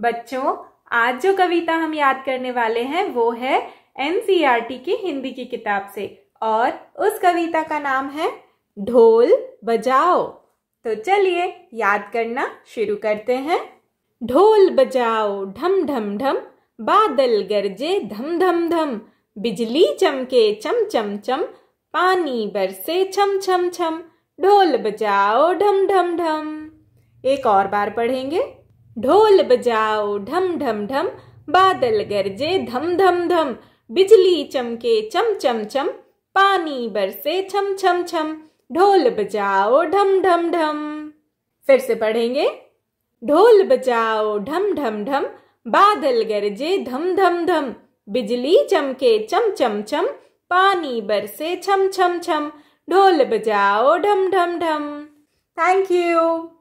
बच्चों, आज जो कविता हम याद करने वाले हैं वो है एनसीईआरटी की हिंदी की किताब से और उस कविता का नाम है ढोल बजाओ। तो चलिए याद करना शुरू करते हैं। ढोल बजाओ, ढम ढम ढम, बादल गरजे धम धम धम, बिजली चमके चम चम चम, पानी बरसे छम छम छम, ढोल बजाओ ढम ढम ढम। एक और बार पढ़ेंगे। ढोल बजाओ, ढम ढम ढम, बादल गरजे धम धम धम, बिजली चमके चम चम चम, पानी बरसे छम छम छम, ढोल बजाओ, ढम ढम ढम। फिर से पढ़ेंगे। ढोल बजाओ, ढम ढम ढम, बादल गरजे धम धम धम, बिजली चमके चम चम चम, पानी बरसे छम छम छम, ढोल बजाओ, ढम ढम ढम। Thank you